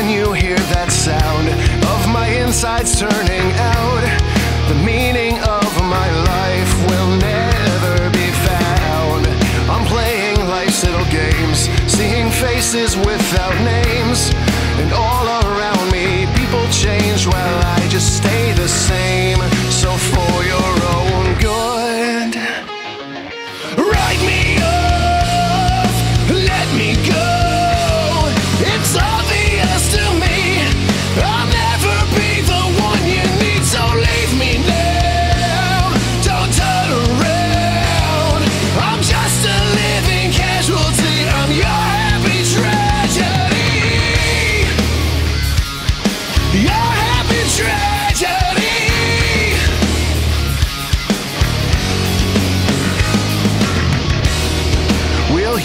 Can you hear that sound of my insides turning out? The meaning of my life will never be found. I'm playing life's little games, seeing faces without names. And all around me, people change while I just stay the same.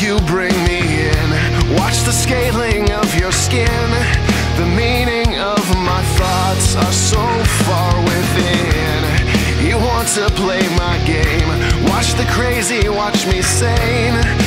You bring me in? Watch the scaling of your skin. The meaning of my thoughts are so far within. You want to play my game. Watch the crazy, watch me sane.